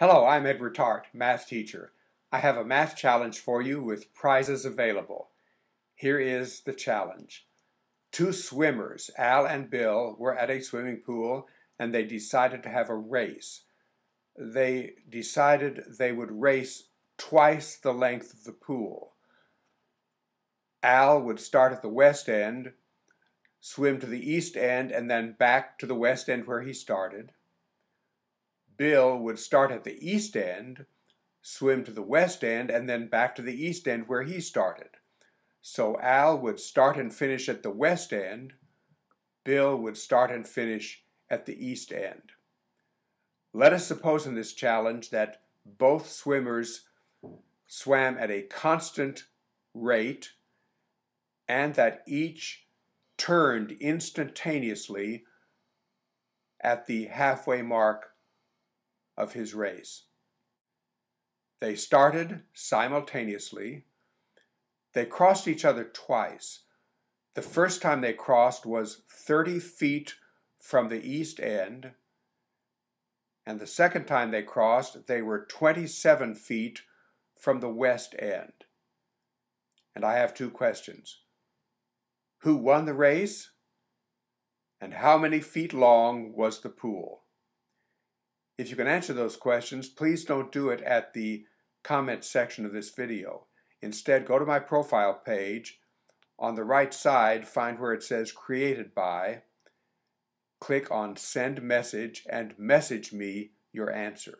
Hello, I'm Edward Tarte, math teacher. I have a math challenge for you with prizes available. Here is the challenge. Two swimmers, Al and Bill, were at a swimming pool and they decided to have a race. They decided they would race twice the length of the pool. Al would start at the west end, swim to the east end, and then back to the west end where he started. Bill would start at the east end, swim to the west end, and then back to the east end where he started. So Al would start and finish at the west end, Bill would start and finish at the east end. Let us suppose in this challenge that both swimmers swam at a constant rate and that each turned instantaneously at the halfway mark of his race. They started simultaneously. They crossed each other twice. The first time they crossed was 30 feet from the east end, and the second time they crossed, they were 27 feet from the west end. And I have two questions. Who won the race? And how many feet long was the pool? If you can answer those questions, please don't do it at the comment section of this video. Instead, go to my profile page. On the right side, find where it says Created By. Click on Send Message and message me your answer.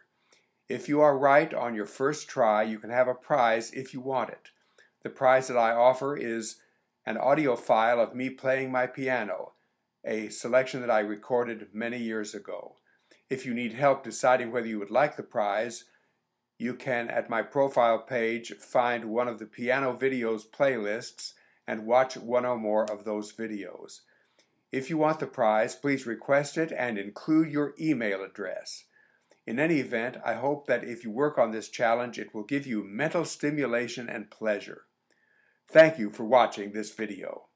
If you are right on your first try, you can have a prize if you want it. The prize that I offer is an audio file of me playing my piano, a selection that I recorded many years ago. If you need help deciding whether you would like the prize, you can, at my profile page, find one of the piano videos playlists and watch one or more of those videos. If you want the prize, please request it and include your email address. In any event, I hope that if you work on this challenge, it will give you mental stimulation and pleasure. Thank you for watching this video.